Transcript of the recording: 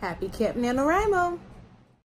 Happy Camp NaNoWriMo!